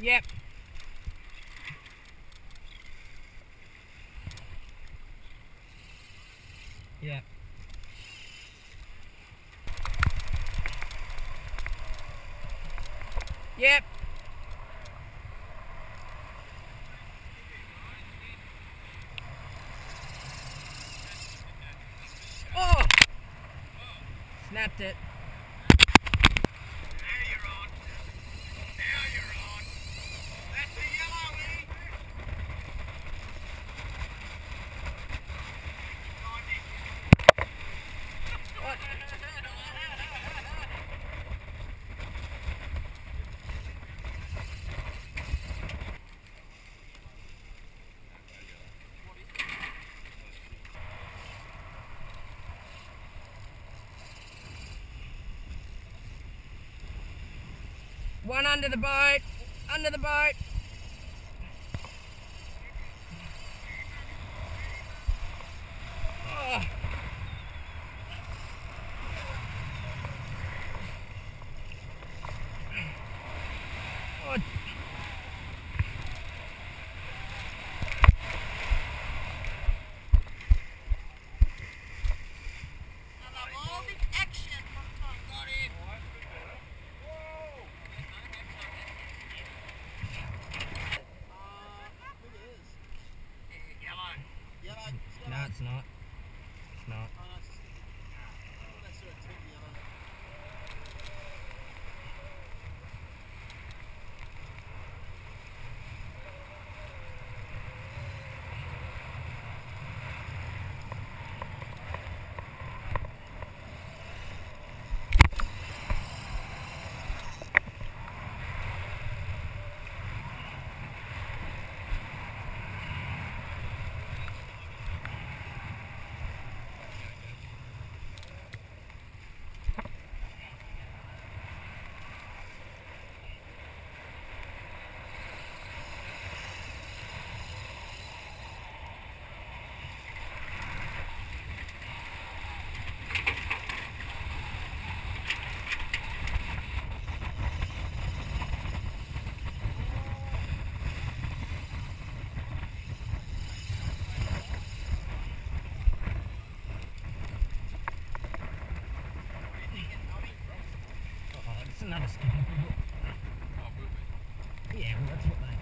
Yep. Yep. Yep. Oh! Snapped it. One under the boat. Under the boat. Oh. Oh. It's not. It's not. Oh, it's another skipping pool. Oh, yeah, well, that's what